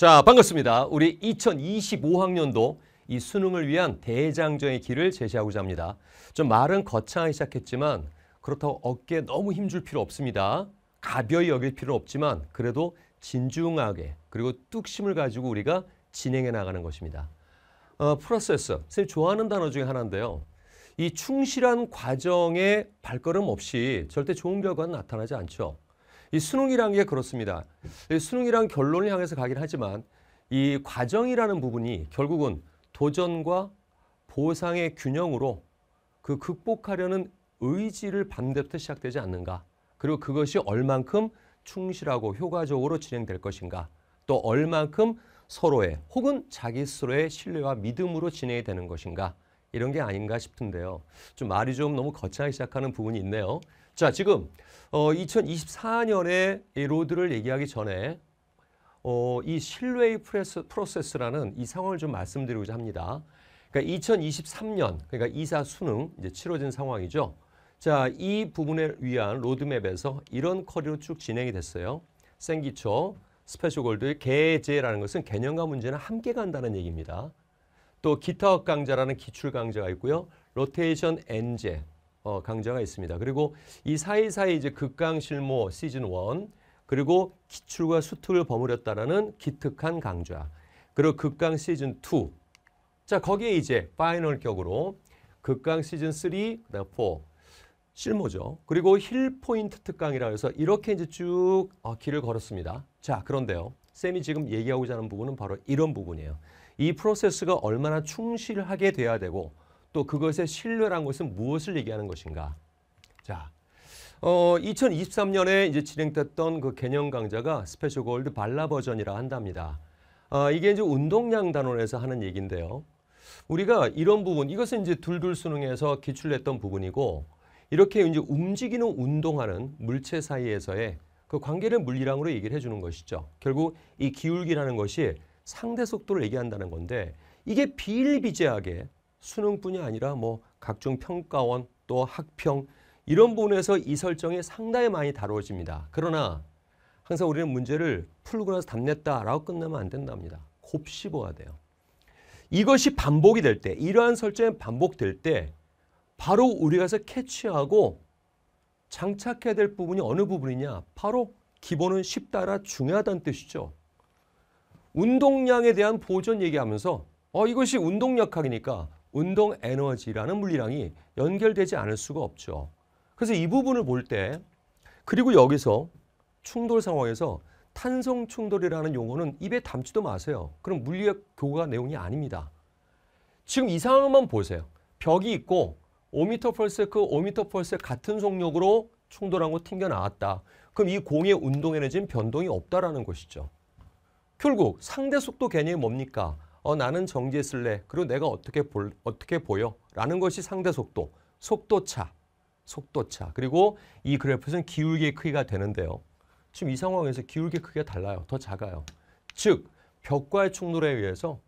자, 반갑습니다. 우리 2025학년도 이 수능을 위한 대장정의 길을 제시하고자 합니다. 좀 말은 거창하게 시작했지만 그렇다고 어깨에 너무 힘줄 필요 없습니다. 가벼이 여길 필요 없지만 그래도 진중하게 그리고 뚝심을 가지고 우리가 진행해 나가는 것입니다. 어, 프로세스, 선생님 좋아하는 단어 중에 하나인데요. 이 충실한 과정에 발걸음 없이 절대 좋은 결과는 나타나지 않죠. 이 수능이란 게 그렇습니다. 이 수능이란 결론을 향해서 가긴 하지만 이 과정이라는 부분이 결국은 도전과 보상의 균형으로 그 극복하려는 의지를 데부터 시작되지 않는가. 그리고 그것이 얼만큼 충실하고 효과적으로 진행될 것인가. 또 얼만큼 서로의 혹은 자기 스스로의 신뢰와 믿음으로 진행이 되는 것인가. 이런 게 아닌가 싶은데요. 좀 말이 좀 너무 거창하게 시작하는 부분이 있네요. 자, 지금 어, 2024년에 이 road를 얘기하기 전에 어, 이 신뢰의 프레스, 프로세스라는 이 상황을 좀 말씀드리고자 합니다. 그러니까 2023년, 그러니까 24 수능 이제 치러진 상황이죠. 자, 이 부분을 위한 로드맵에서 이런 커리로 쭉 진행이 됐어요. 생기초, 스페셜 골드, 개제라는 것은 개념과 문제는 함께 간다는 얘기입니다. 또 기타학 강좌라는 기출 강좌가 있고요. 로테이션 N제 어, 강좌가 있습니다. 그리고 이 사이사이 이제 극강 실모 시즌 1 그리고 기출과 수특을 버무렸다라는 기특한 강좌. 그리고 극강 시즌 2. 자, 거기에 이제 파이널 격으로 극강 시즌 3, 그다음 4 실모죠. 그리고 힐 포인트 특강이라 해서 이렇게 이제 쭉 어, 길을 걸었습니다. 자, 그런데요. 쌤이 지금 얘기하고자 하는 부분은 바로 이런 부분이에요. 이 프로세스가 얼마나 충실하게 돼야 되고 또 그것의 신뢰란 것은 무엇을 얘기하는 것인가? 자, 어, 2023년에 이제 진행됐던 그 개념 강좌가 스페셜 골드 발라 버전이라 한답니다. 어, 이게 이제 운동량 단원에서 하는 얘기인데요. 우리가 이런 부분, 이것은 이제 둘둘 수능에서 기출 했던 부분이고 이렇게 이제 움직이는 운동하는 물체 사이에서의 그 관계를 물리량으로 얘기를 해주는 것이죠. 결국 이 기울기라는 것이 상대 속도를 얘기한다는 건데 이게 비일비재하게 수능뿐이 아니라 뭐 각종 평가원 또 학평 이런 부분에서 이 설정이 상당히 많이 다루어집니다. 그러나 항상 우리는 문제를 풀고 나서 답냈다라고 끝내면 안 된답니다. 곱씹어야 돼요. 이것이 반복이 될 때, 이러한 설정이 반복될 때 바로 우리가 서 캐치하고 장착해야 될 부분이 어느 부분이냐? 바로 기본은 쉽다라 중요하다는 뜻이죠. 운동량에 대한 보존 얘기하면서 어 이것이 운동력학이니까 운동 에너지라는 물리량이 연결되지 않을 수가 없죠. 그래서 이 부분을 볼 때 그리고 여기서 충돌 상황에서 탄성 충돌이라는 용어는 입에 담지도 마세요. 그럼 물리학 교과 내용이 아닙니다. 지금 이 상황만 보세요. 벽이 있고 5m 펄세크, 5m 펄세크 같은 속력으로 충돌하고 튕겨 나왔다. 그럼 이 공의 운동 에너지는 변동이 없다라는 것이죠. 결국 상대 속도 개념이 뭡니까? 어, 나는 정지했을래. 그리고 내가 어떻게 볼, 어떻게 보여? 라는 것이 상대 속도, 속도차, 속도차. 그리고 이 그래프는 기울기의 크기가 되는데요. 지금 이 상황에서 기울기 크기가 달라요. 더 작아요. 즉, 벽과의 충돌에 의해서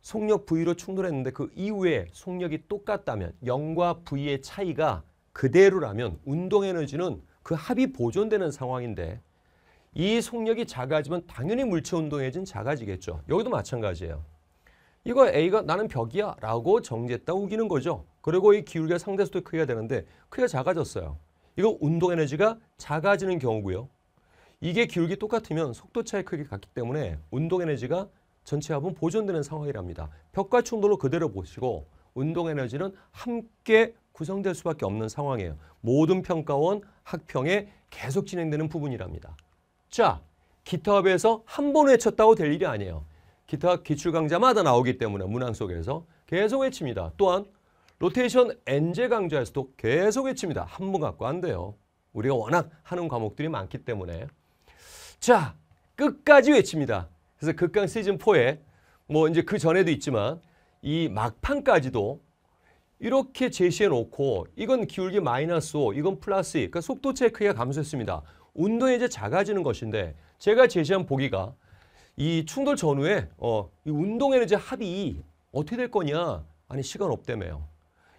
속력 V로 충돌했는데 그 이후에 속력이 똑같다면 0과 V의 차이가 그대로라면 운동 에너지는 그 합이 보존되는 상황인데 이 속력이 작아지면 당연히 물체 운동에진 작아지겠죠. 여기도 마찬가지예요. 이거 A가 나는 벽이야 라고 정지했다 우기는 거죠. 그리고 이 기울기가 상대수도 크기가 되는데 크기가 작아졌어요. 이거 운동 에너지가 작아지는 경우고요. 이게 기울기 똑같으면 속도 차의 크기가 같기 때문에 운동 에너지가 전체 합은 보존되는 상황이랍니다. 벽과 충돌로 그대로 보시고 운동 에너지는 함께 구성될 수밖에 없는 상황이에요. 모든 평가원 학평에 계속 진행되는 부분이랍니다. 자, 기타업에서 한 번 외쳤다고 될 일이 아니에요. 기타 기출 강좌마다 나오기 때문에 문항 속에서 계속 외칩니다. 또한 로테이션 엔제 강좌에서도 계속 외칩니다. 한 번 갖고 안 돼요. 우리가 워낙 하는 과목들이 많기 때문에 자 끝까지 외칩니다. 그래서 극강 시즌 4에 뭐 이제 그 전에도 있지만 이 막판까지도 이렇게 제시해 놓고 이건 기울기 마이너스 5, 이건 플러스 2, 그러니까 속도 체 크기가 감소했습니다. 운동이 이제 작아지는 것인데 제가 제시한 보기가 이 충돌 전후에 어, 이 운동 에너지 합이 어떻게 될 거냐? 아니 시간 없대매요.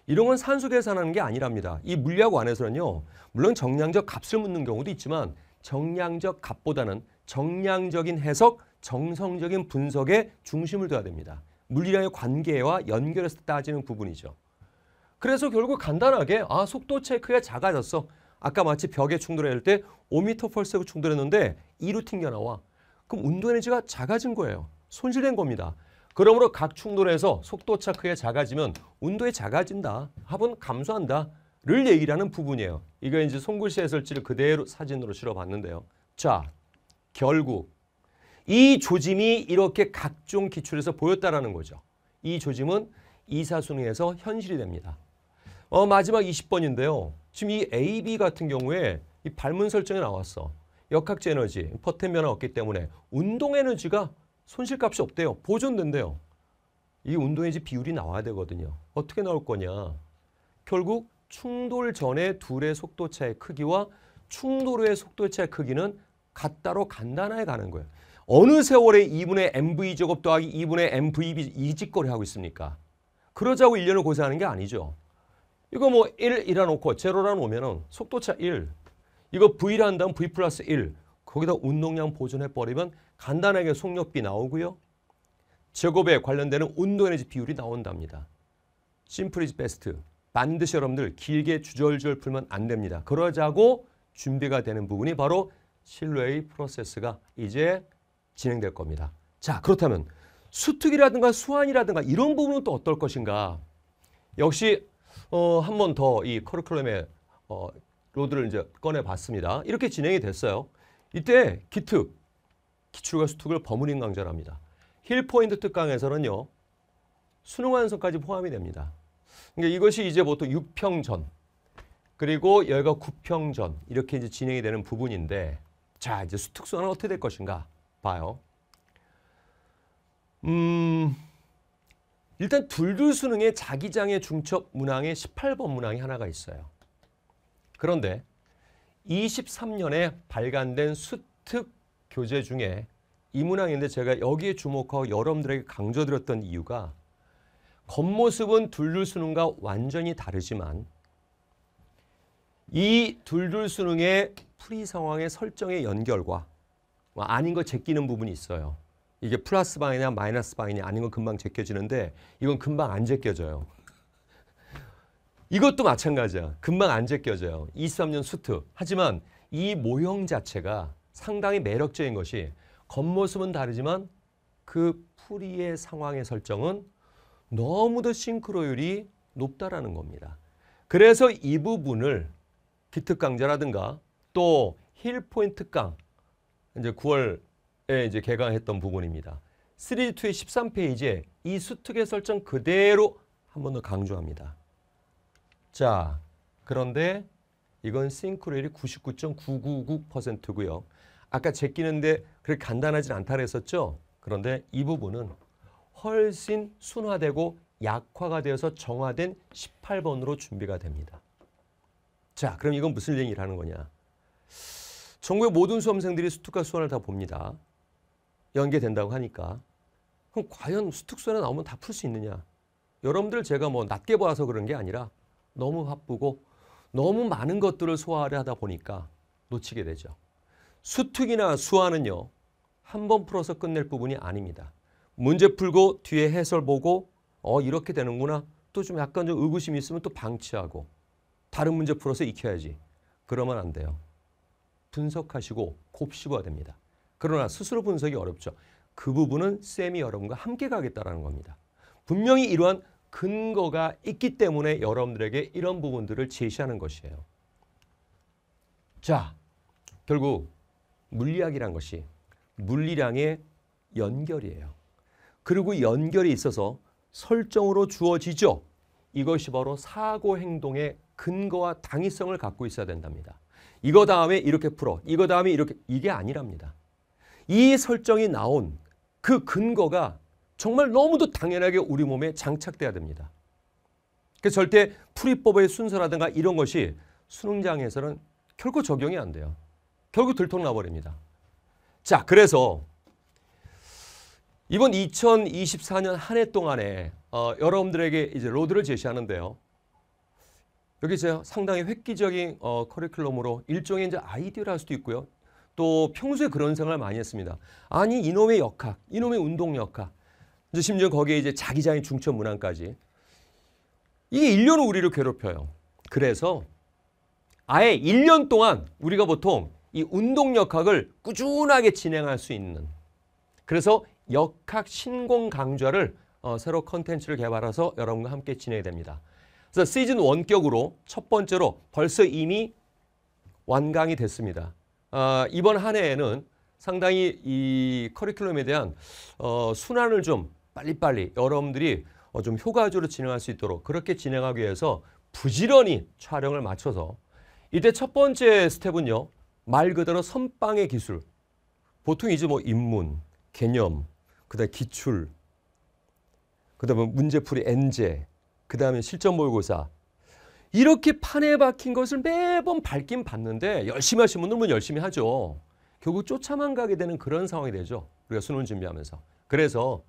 이런 건 산수 계산하는 게 아니랍니다. 이 물리학 안에서는요. 물론 정량적 값을 묻는 경우도 있지만 정량적 값보다는 정량적인 해석, 정성적인 분석에 중심을 둬야 됩니다. 물리량의 관계와 연결해서 따지는 부분이죠. 그래서 결국 간단하게 아 속도 체크가 작아졌어. 아까 마치 벽에 충돌할 때 5m 펄스하고 충돌했는데 2로 튕겨 나와. 그럼 운동 에너지가 작아진 거예요. 손실된 겁니다. 그러므로 각 충돌에서 속도차 크게 작아지면 운도에 작아진다. 합은 감소한다. 를 얘기를 하는 부분이에요. 이거 이제 손글씨 해설지를 그대로 사진으로 실어봤는데요. 자, 결국 이 조짐이 이렇게 각종 기출에서 보였다라는 거죠. 이 조짐은 이사순위에서 현실이 됩니다. 어, 마지막 20번인데요. 지금 이 AB 같은 경우에 이 발문 설정이 나왔어. 역학제 에너지, 퍼텐 변화 없기 때문에 운동 에너지가 손실값이 없대요. 보존된대요. 이 운동 에너지 비율이 나와야 되거든요. 어떻게 나올 거냐? 결국 충돌 전에 둘의 속도 차의 크기와 충돌 후의 속도 차의 크기는 같다로 간단하게 가는 거예요. 어느 세월에 2분의 mv 제곱 더하기 2분의 mvb 이직거리 하고 있습니까? 그러자고 1년을 고생하는 게 아니죠. 이거 뭐 1이라 놓고 제로라 놓으면은 속도차 1. 이거 V라 한다면 V 플러스 1. 거기다 운동량 보존해 버리면 간단하게 속력비 나오고요. 제곱에 관련되는 운동 에너지 비율이 나온답니다. Simple is best. 반드시 여러분들 길게 주절주절 풀면 안 됩니다. 그러자고 준비가 되는 부분이 바로 신뢰의 프로세스가 이제 진행될 겁니다. 자, 그렇다면 수특이라든가 수완이라든가 이런 부분은 또 어떨 것인가? 역시 어, 한 번 더 이 커리큘럼에 어, road를 이제 꺼내 봤습니다. 이렇게 진행이 됐어요. 이때 기특, 기출과 수특을 버무린 강좌랍니다. 힐 포인트 특강에서는요. 수능 완성까지 포함이 됩니다. 그러니까 이것이 이제 보통 6평전 그리고 여기가 9평전 이렇게 이제 진행이 되는 부분인데 자 이제 수특수는 어떻게 될 것인가 봐요. 음 일단 둘둘 수능의 자기장의 중첩 문항에 18번 문항이 하나가 있어요. 그런데 23년에 발간된 수특 교재 중에 이 문항인데 제가 여기에 주목하고 여러분들에게 강조드렸던 이유가 겉모습은 둘둘 수능과 완전히 다르지만 이 둘둘 수능의 풀이 상황의 설정의 연결과 뭐 아닌 거 제끼는 부분이 있어요. 이게 플러스 방이냐 마이너스 방이냐 아닌 건 금방 제껴지는데 이건 금방 안 제껴져요. 이것도 마찬가지야. 금방 안 제껴져요. 23년 수트. 하지만 이 모형 자체가 상당히 매력적인 것이 겉모습은 다르지만 그 풀이의 상황의 설정은 너무도 싱크로율이 높다라는 겁니다. 그래서 이 부분을 기특 강좌라든가 또 힐 포인트 강 이제 9월에 이제 개강했던 부분입니다. 3D2의 13페이지에 이 수특의 설정 그대로 한 번 더 강조합니다. 자, 그런데 이건 싱크로율이 99.999%고요. 아까 제끼는데 그렇게 간단하진 않다 그랬었죠? 그런데 이 부분은 훨씬 순화되고 약화가 되어서 정화된 18번으로 준비가 됩니다. 자, 그럼 이건 무슨 얘기를 하는 거냐? 전국의 모든 수험생들이 수특과 수원을 다 봅니다. 연계된다고 하니까. 그럼 과연 수특 수원에 나오면 다 풀 수 있느냐? 여러분들 제가 뭐 낮게 봐서 그런 게 아니라 너무 바쁘고 너무 많은 것들을 소화하려 하다 보니까 놓치게 되죠. 수특이나 수화는요. 한 번 풀어서 끝낼 부분이 아닙니다. 문제 풀고 뒤에 해설 보고 어 이렇게 되는구나. 또 좀 약간 좀 의구심이 있으면 또 방치하고 다른 문제 풀어서 익혀야지. 그러면 안 돼요. 분석하시고 곱씹어야 됩니다. 그러나 스스로 분석이 어렵죠. 그 부분은 쌤이 여러분과 함께 가겠다라는 겁니다. 분명히 이러한 근거가 있기 때문에 여러분들에게 이런 부분들을 제시하는 것이에요. 자, 결국 물리학이란 것이 물리량의 연결이에요. 그리고 연결이 있어서 설정으로 주어지죠. 이것이 바로 사고 행동의 근거와 당위성을 갖고 있어야 된답니다. 이거 다음에 이렇게 풀어. 이거 다음에 이렇게 이게 아니랍니다. 이 설정이 나온 그 근거가 정말 너무도 당연하게 우리 몸에 장착돼야 됩니다. 그 절대 풀이법의 순서라든가 이런 것이 수능장에서는 결코 적용이 안 돼요. 결국 들통나 버립니다. 자, 그래서 이번 2024년 한 해 동안에 어, 여러분들에게 이제 로드를 제시하는데요. 여기 이제 상당히 획기적인 어, 커리큘럼으로 일종의 이제 아이디어를 할 수도 있고요. 또 평소에 그런 생각을 많이 했습니다. 아니 이놈의 역학, 이놈의 운동 역학. 심지어 거기에 이제 자기장의 중천 문항까지. 이게 1년 후 우리를 괴롭혀요. 그래서 아예 1년 동안 우리가 보통 이 운동 역학을 꾸준하게 진행할 수 있는 그래서 역학 신공 강좌를 어, 새로 컨텐츠를 개발해서 여러분과 함께 진행이 됩니다. 그래서 시즌 원격으로 첫 번째로 벌써 이미 완강이 됐습니다. 어, 이번 한 해에는 상당히 이 커리큘럼에 대한 어, 순환을 좀 빨리빨리 여러분들이 어, 좀 효과적으로 진행할 수 있도록 그렇게 진행하기 위해서 부지런히 촬영을 맞춰서 이때 첫 번째 스텝은요. 말 그대로 선빵의 기술. 보통 이제 뭐 인문, 개념, 그다음에 기출, 그다음에 문제풀이 엔제, 그다음에 실전 모의고사. 이렇게 판에 박힌 것을 매번 밟긴 봤는데 열심히 하신 분들은 열심히 하죠. 결국 쫓아만 가게 되는 그런 상황이 되죠. 우리가 수능 준비하면서. 그래서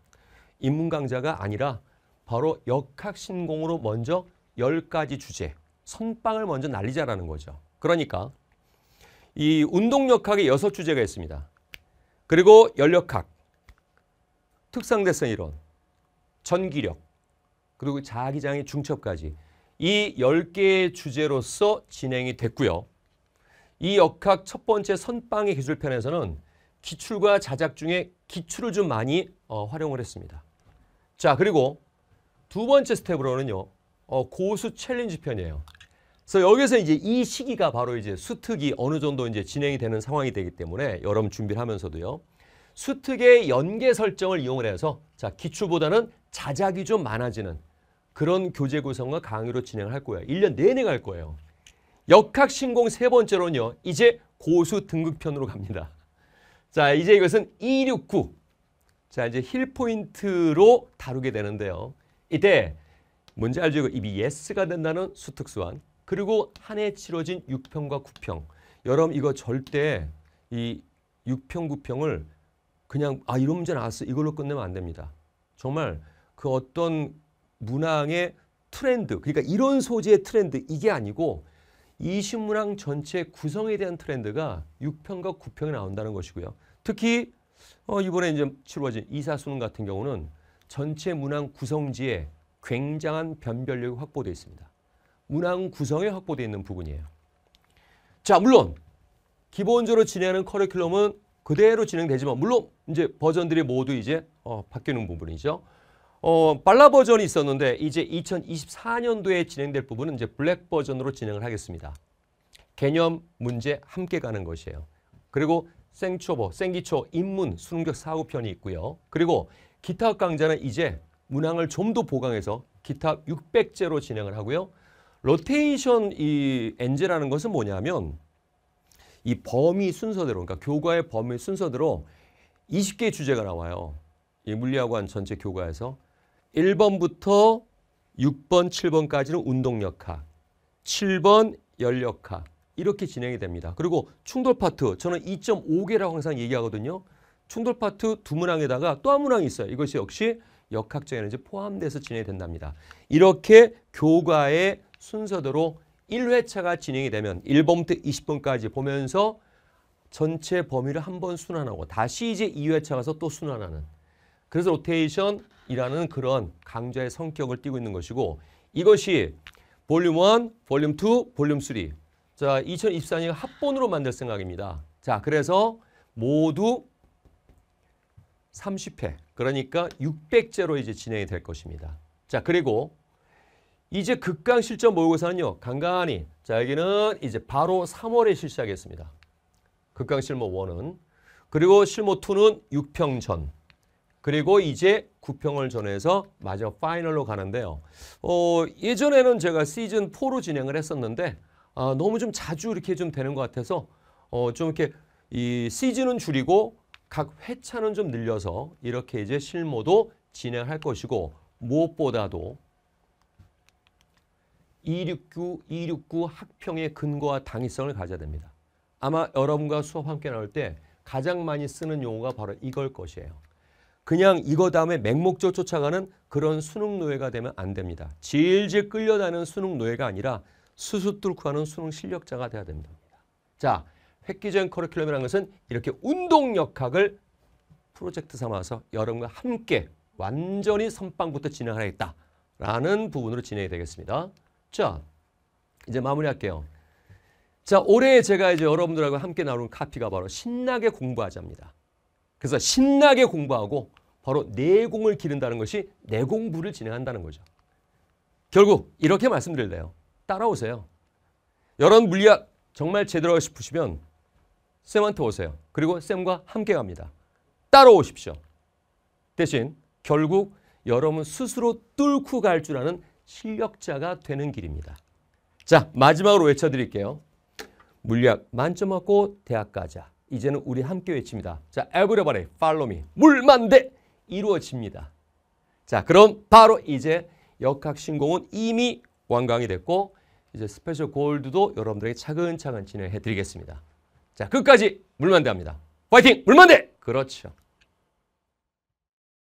인문 강좌가 아니라 바로 역학 신공으로 먼저 열 가지 주제, 선빵을 먼저 날리자라는 거죠. 그러니까 이 운동역학의 여섯 주제가 있습니다. 그리고 열역학, 특상대성 이론, 전기력, 그리고 자기장의 중첩까지 이 10개의 주제로서 진행이 됐고요. 이 역학 첫 번째 선빵의 기술편에서는 기출과 자작 중에 기출을 좀 많이 어, 활용을 했습니다. 자, 그리고 두 번째 스텝으로는요. 어, 고수 챌린지 편이에요. 그래서 여기서 이제 이 시기가 바로 이제 수특이 어느 정도 이제 진행이 되는 상황이 되기 때문에 여러분 준비를 하면서도요. 수특의 연계 설정을 이용을 해서 자, 기출보다는 자작이 좀 많아지는 그런 교재 구성과 강의로 진행을 할 거예요. 1년 내내 갈 거예요. 역학 신공 세 번째로는요. 이제 고수 등급편으로 갑니다. 자, 이제 이것은 269. 자, 이제 힐 포인트로 다루게 되는데요. 이때 뭔지 알죠? EBS가 된다는 수특 수완 그리고 한 해 치러진 6평과 9평. 여러분 이거 절대 이 6평, 9평을 그냥 아 이런 문제 나왔어 이걸로 끝내면 안 됩니다. 정말 그 어떤 문항의 트렌드 그러니까 이런 소재의 트렌드 이게 아니고 이 신문항 전체 구성에 대한 트렌드가 6평과 9평에 나온다는 것이고요. 특히 어, 이번에 이제 치루어진 이사 수능 같은 경우는 전체 문항 구성지에 굉장한 변별력이 확보되어 있습니다. 문항 구성에 확보되어 있는 부분이에요. 자, 물론 기본적으로 진행하는 커리큘럼은 그대로 진행되지만 물론 이제 버전들이 모두 이제 어, 바뀌는 부분이죠. 어, 빨라 버전이 있었는데 이제 2024년도에 진행될 부분은 이제 블랙 버전으로 진행을 하겠습니다. 개념 문제 함께 가는 것이에요. 그리고 생초보, 생기초, 인문, 수능적 사고편이 있고요. 그리고 기타 강좌는 이제 문항을 좀 더 보강해서 기타 600제로 진행을 하고요. 로테이션 이 엔제라는 것은 뭐냐면 이 범위 순서대로 그러니까 교과의 범위 순서대로 20개의 주제가 나와요. 이 물리학원 전체 교과에서 1번부터 6번, 7번까지는 운동역학, 7번 열역학 이렇게 진행이 됩니다. 그리고 충돌 파트 저는 2.5개라고 항상 얘기하거든요. 충돌 파트 두 문항에다가 또 한 문항이 있어요. 이것이 역시 역학적 에너지 포함돼서 진행이 된답니다. 이렇게 교과의 순서대로 1회차가 진행이 되면 1번부터 20번까지 보면서 전체 범위를 한 번 순환하고 다시 이제 2회차 가서 또 순환하는 그래서 로테이션이라는 그런 강좌의 성격을 띠고 있는 것이고 이것이 볼륨 1, 볼륨 2, 볼륨 3. 자, 2024년 합본으로 만들 생각입니다. 자, 그래서 모두 30회. 그러니까 600제로 이제 진행이 될 것입니다. 자, 그리고 이제 극강 실전 모의고사는요. 간간히 자, 여기는 이제 바로 3월에 실시하겠습니다. 극강 실무 1은 그리고 실무 2는 6평 전. 그리고 이제 9평을 전해서 마지막 파이널로 가는데요. 어, 예전에는 제가 시즌 4로 진행을 했었는데 아, 너무 좀 자주 이렇게 좀 되는 것 같아서 어, 좀 이렇게 이 시즌은 줄이고 각 회차는 좀 늘려서 이렇게 이제 실무도 진행할 것이고 무엇보다도 269, 269 학평의 근거와 당위성을 가져야 됩니다. 아마 여러분과 수업 함께 나올 때 가장 많이 쓰는 용어가 바로 이걸 것이에요. 그냥 이거 다음에 맹목적 쫓아가는 그런 수능 노예가 되면 안 됩니다. 질질 끌려다니는 수능 노예가 아니라 수수 뚫고 하는 수능 실력자가 돼야 됩니다. 자, 획기적인 커리큘럼이라는 것은 이렇게 운동 역학을 프로젝트 삼아서 여러분과 함께 완전히 선빵부터 진행하겠다라는 부분으로 진행이 되겠습니다. 자, 이제 마무리할게요. 자, 올해 제가 이제 여러분들하고 함께 나눈 카피가 바로 신나게 공부하자입니다. 그래서 신나게 공부하고 바로 내공을 기른다는 것이 내공부를 진행한다는 거죠. 결국 이렇게 말씀드릴래요. 따라오세요. 여러분 물리학 정말 제대로 하고 싶으시면 쌤한테 오세요. 그리고 쌤과 함께 갑니다. 따라오십시오. 대신 결국 여러분 스스로 뚫고 갈 줄 아는 실력자가 되는 길입니다. 자, 마지막으로 외쳐드릴게요. 물리학 만점 받고 대학 가자. 이제는 우리 함께 외칩니다. 자, follow me. 물만대 이루어집니다. 자, 그럼 바로 이제 역학 신공은 이미 완강이 됐고 이제 스페셜 골드도 여러분들에게 차근차근 진행해 드리겠습니다. 자, 끝까지 물만대 합니다. 파이팅! 물만대! 그렇죠.